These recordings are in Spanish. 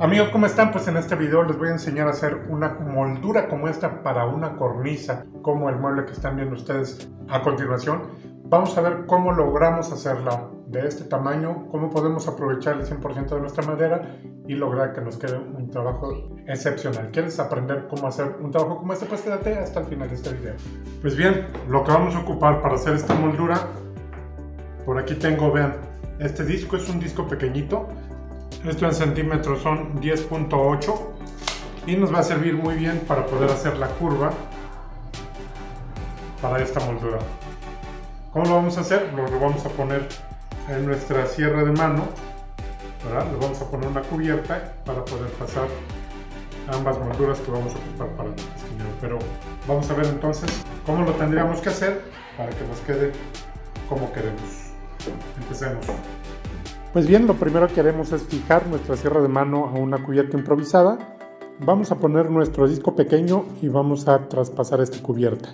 Amigos, ¿cómo están? Pues en este video les voy a enseñar a hacer una moldura como esta para una cornisa, como el mueble que están viendo ustedes a continuación. Vamos a ver cómo logramos hacerla de este tamaño, cómo podemos aprovechar el 100% de nuestra madera y lograr que nos quede un trabajo excepcional. ¿Quieres aprender cómo hacer un trabajo como este? Pues quédate hasta el final de este video. Pues bien, lo que vamos a ocupar para hacer esta moldura, por aquí tengo, vean, este disco es un disco pequeñito, esto en centímetros son 10.8 y nos va a servir muy bien para poder hacer la curva para esta moldura. ¿Cómo lo vamos a hacer? Lo, vamos a poner en nuestra sierra de mano, ¿verdad? Le vamos a poner una cubierta para poder pasar ambas molduras que vamos a ocupar para el esquinero. Pero vamos a ver entonces cómo lo tendríamos que hacer para que nos quede como queremos. Empecemos. Pues bien, lo primero que haremos es fijar nuestra sierra de mano a una cubierta improvisada. Vamos a poner nuestro disco pequeño y vamos a traspasar esta cubierta.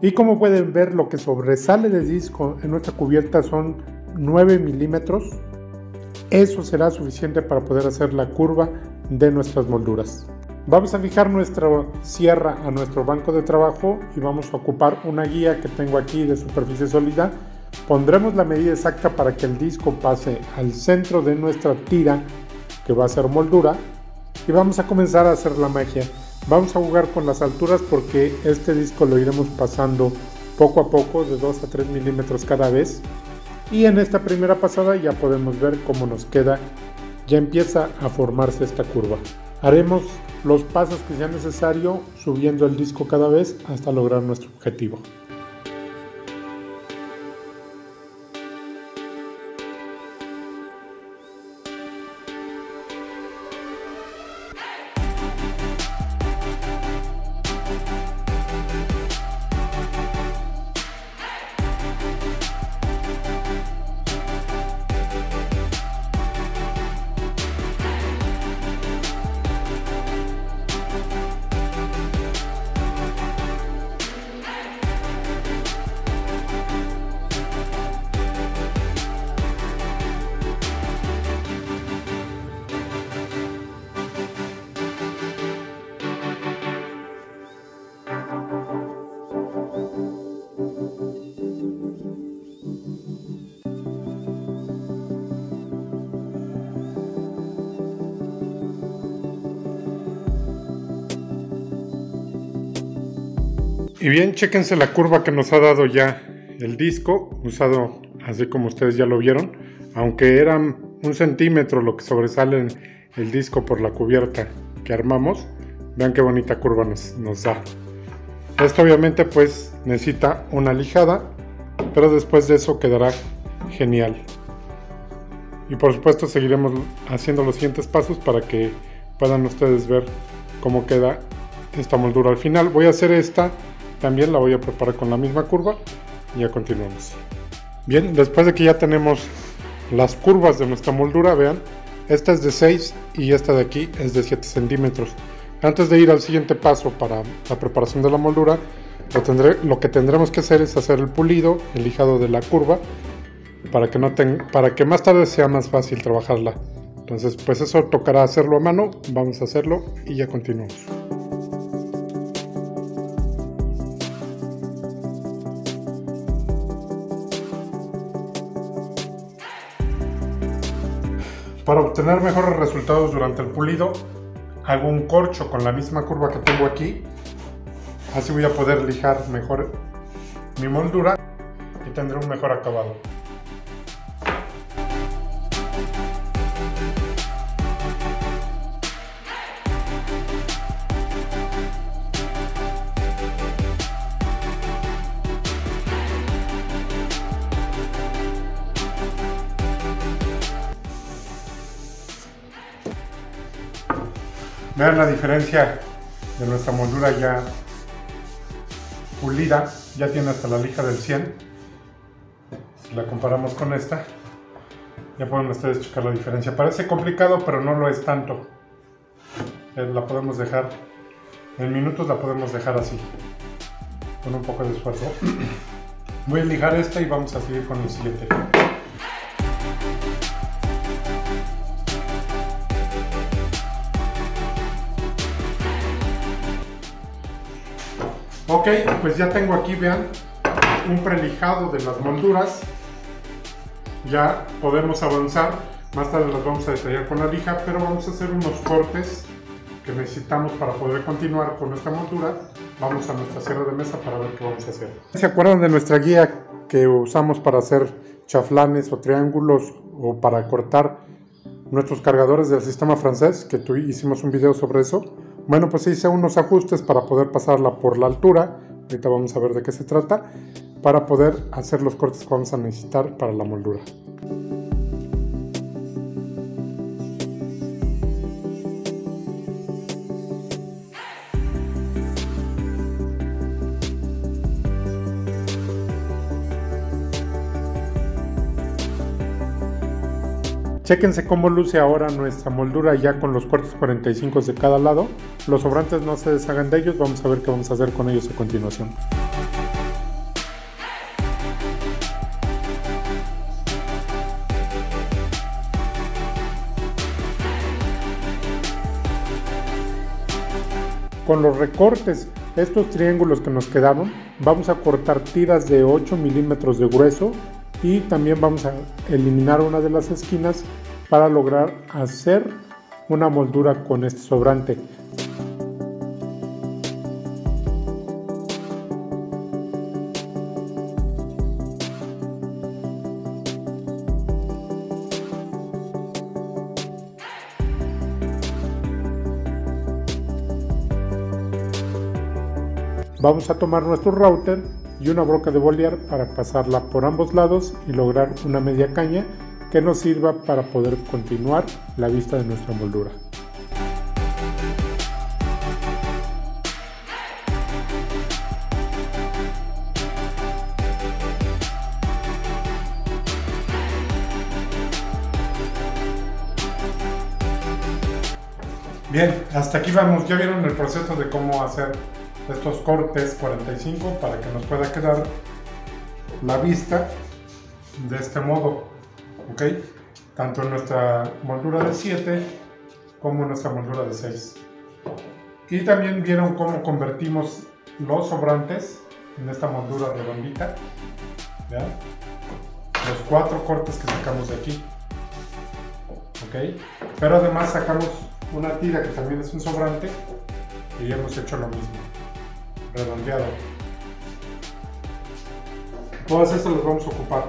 Y como pueden ver, lo que sobresale del disco en nuestra cubierta son 9 milímetros. Eso será suficiente para poder hacer la curva de nuestras molduras. Vamos a fijar nuestra sierra a nuestro banco de trabajo y vamos a ocupar una guía que tengo aquí de superficie sólida. Pondremos la medida exacta para que el disco pase al centro de nuestra tira que va a ser moldura y vamos a comenzar a hacer la magia. Vamos a jugar con las alturas porque este disco lo iremos pasando poco a poco de 2 a 3 milímetros cada vez y en esta primera pasada ya podemos ver cómo nos queda ya empieza a formarse esta curva haremos los pasos que sea necesario subiendo el disco cada vez hasta lograr nuestro objetivo. Y bien, chéquense la curva que nos ha dado ya el disco, usado así como ustedes ya lo vieron, aunque eran un centímetro lo que sobresale el disco por la cubierta que armamos, vean qué bonita curva nos, nos da. Esto obviamente pues necesita una lijada, pero después de eso quedará genial. Y por supuesto seguiremos haciendo los siguientes pasos para que puedan ustedes ver cómo queda esta moldura al final. Voy a hacer esta también la voy a preparar con la misma curva y ya continuamos. Bien, después de que ya tenemos las curvas de nuestra moldura, vean, esta es de 6 y esta de aquí es de 7 centímetros. Antes de ir al siguiente paso para la preparación de la moldura, lo, tendré, lo que tendremos que hacer es hacer el pulido, el lijado de la curva, para que, no para que más tarde sea más fácil trabajarla. Entonces, pues eso tocará hacerlo a mano, vamos a hacerlo y ya continuamos. Para obtener mejores resultados durante el pulido, hago un corcho con la misma curva que tengo aquí. Así voy a poder lijar mejor mi moldura y tendré un mejor acabado. Vean la diferencia de nuestra moldura ya pulida, ya tiene hasta la lija del 100. Si la comparamos con esta, ya pueden ustedes checar la diferencia. Parece complicado, pero no lo es tanto. Eh, la podemos dejar, en minutos la podemos dejar así, con un poco de esfuerzo. Voy a lijar esta y vamos a seguir con el siguiente. Ok, pues ya tengo aquí, vean, un prelijado de las molduras. Ya podemos avanzar. Más tarde las vamos a detallar con la lija, pero vamos a hacer unos cortes que necesitamos para poder continuar con esta moldura. Vamos a nuestra sierra de mesa para ver qué vamos a hacer. ¿Se acuerdan de nuestra guía que usamos para hacer chaflanes o triángulos o para cortar nuestros cargadores del sistema francés? Que hicimos un video sobre eso. Bueno, pues hice unos ajustes para poder pasarla por la altura. Ahorita vamos a ver de qué se trata. Para poder hacer los cortes que vamos a necesitar para la moldura. Chequense cómo luce ahora nuestra moldura ya con los cortes 45 de cada lado. Los sobrantes no se deshagan de ellos, vamos a ver qué vamos a hacer con ellos a continuación. Con los recortes, estos triángulos que nos quedaron, vamos a cortar tiras de 8 milímetros de grueso y también vamos a eliminar una de las esquinas para lograr hacer una moldura con este sobrante. Vamos a tomar nuestro router y una broca de bolear para pasarla por ambos lados y lograr una media caña que nos sirva para poder continuar la vista de nuestra moldura. Bien, hasta aquí vamos. Ya vieron el proceso de cómo hacer estos cortes 45 para que nos pueda quedar la vista de este modo ok tanto en nuestra moldura de 7 como en nuestra moldura de 6 y también vieron cómo convertimos los sobrantes en esta moldura redondita los cuatro cortes que sacamos de aquí ok pero además sacamos una tira que también es un sobrante y hemos hecho lo mismo redondeado. Todas estas las vamos a ocupar.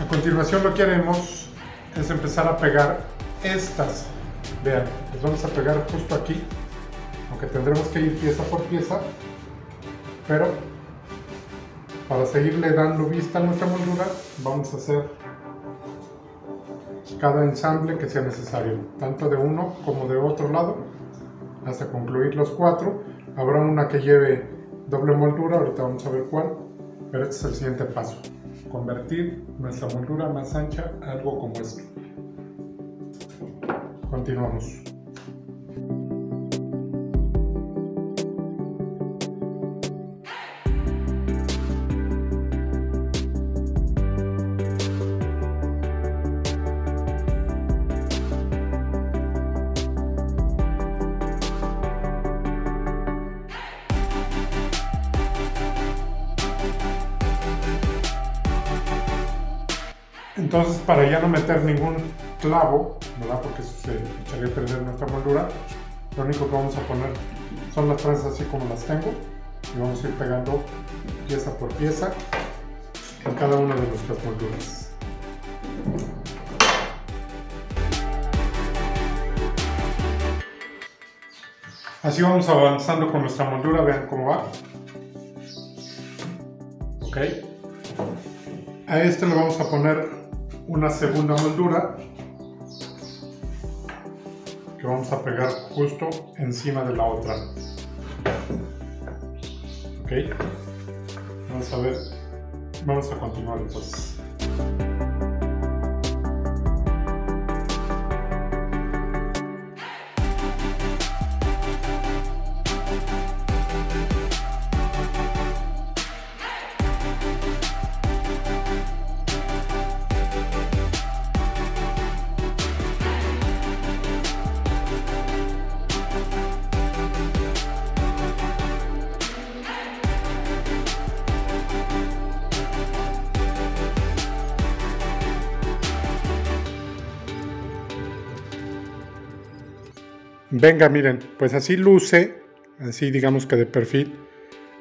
A continuación lo que haremos es empezar a pegar estas. Vean, las vamos a pegar justo aquí, aunque tendremos que ir pieza por pieza, pero para seguirle dando vista a nuestra moldura vamos a hacer cada ensamble que sea necesario, tanto de uno como de otro lado, hasta concluir los cuatro Habrá una que lleve doble moldura, ahorita vamos a ver cuál, pero este es el siguiente paso. Convertir nuestra moldura más ancha a algo como esto. Continuamos. Entonces, para ya no meter ningún clavo, ¿verdad? Porque se echaría a perder nuestra moldura, lo único que vamos a poner son las trenzas así como las tengo y vamos a ir pegando pieza por pieza en cada una de nuestras molduras. Así vamos avanzando con nuestra moldura, vean cómo va. Ok. A este le vamos a poner una segunda moldura que vamos a pegar justo encima de la otra. Ok, vamos a ver, vamos a continuar entonces. Venga, miren, pues así luce, así digamos que de perfil,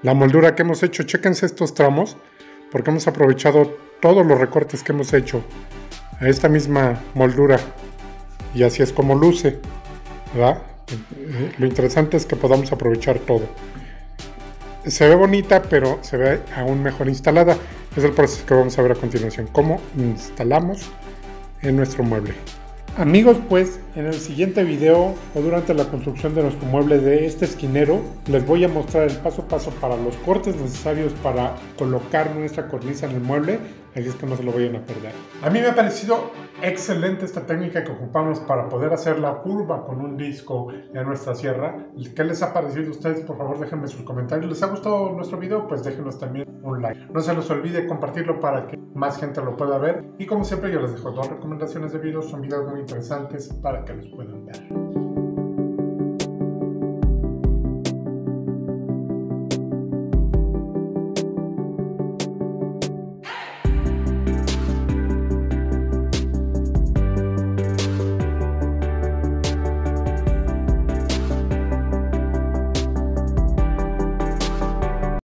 la moldura que hemos hecho. Chéquense estos tramos, porque hemos aprovechado todos los recortes que hemos hecho a esta misma moldura. Y así es como luce. Eh, lo interesante es que podamos aprovechar todo. Se ve bonita, pero se ve aún mejor instalada. Es el proceso que vamos a ver a continuación. Cómo instalamos en nuestro mueble. Amigos, pues en el siguiente video o durante la construcción de nuestro mueble de este esquinero les voy a mostrar el paso a paso para los cortes necesarios para colocar nuestra cornisa en el mueble, así es que no se lo vayan a perder. A mí me ha parecido excelente esta técnica que ocupamos para poder hacer la curva con un disco en nuestra sierra. ¿Qué les ha parecido a ustedes? Por favor déjenme sus comentarios. ¿Les ha gustado nuestro video? Pues déjenos también un like. No se les olvide compartirlo para que más gente lo pueda ver. Y como siempre yo les dejo dos recomendaciones de videos, son videos muy interesantes para que los puedan ver.